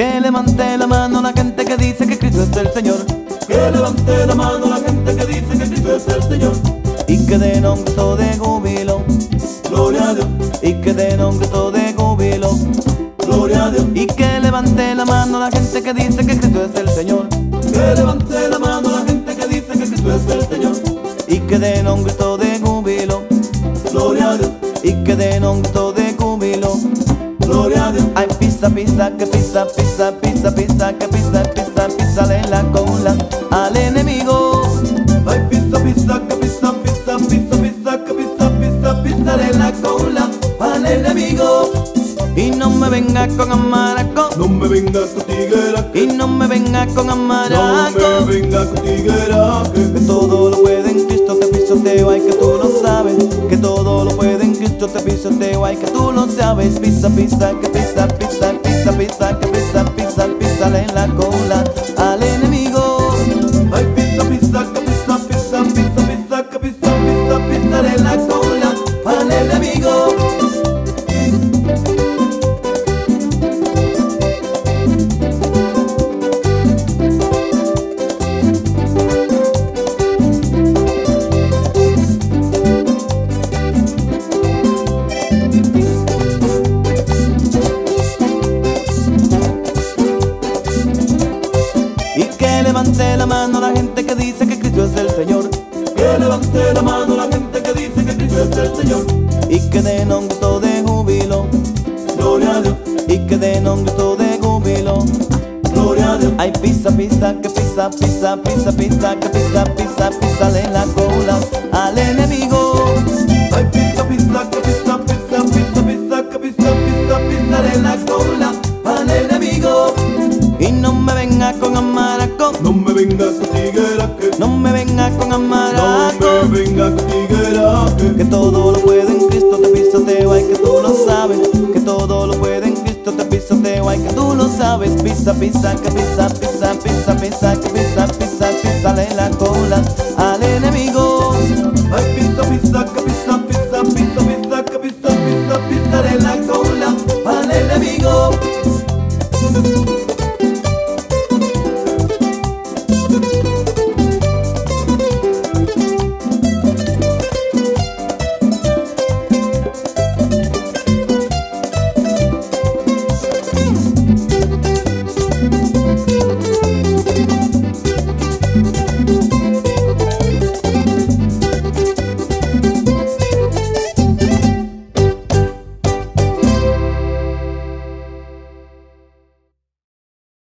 Que levante la mano la gente que dice que Cristo es el Señor. Que levante la mano la gente que dice que Cristo es el Señor. Y que den un grito de júbilo. Gloria a Dios, Y que den un grito de júbilo. gloria a Dios. Y que levante la mano la gente que dice que Cristo es el Señor. Que levante la mano la gente que dice que Cristo es el Señor. Y que den un grito de júbilo. Gloria a Dios, Y que den un grito de pisa, pisa, que pisa, pisa, pisa, pisa, que pisa, pisa, písale la cola al enemigo. Ay, pisa, pisa, que pisa, pisa, pisa, pisa, que pisa, pisa, písale la cola al enemigo. Y no me venga con amaraco. No me vengas con tiguera, Y no me venga con no amaraco. me vengas con tiguera, que pisoteo, que tú lo sabes. Pisa, pisa, que pisa, pisa, pisa, pisa, que pisa, pisa, písale la cola levante la mano la gente que dice que Cristo es el Señor. Que levante la mano la gente que dice que Cristo es el Señor. Y que den un grito de júbilo. Gloria a Dios, Y que den un grito de júbilo. gloria a Dios. Ay, pisa, pisa, que pisa, pisa, pisa, pisa, que pisa, pisa, písale la cola tiguera, Que todo lo puede en Cristo te pisoteo, ay que tú lo sabes. Que todo lo puede en Cristo te pisoteo, ay que tú lo sabes. Pisa, pisa, que pisa, pisa, pisa, pisa, que pisa,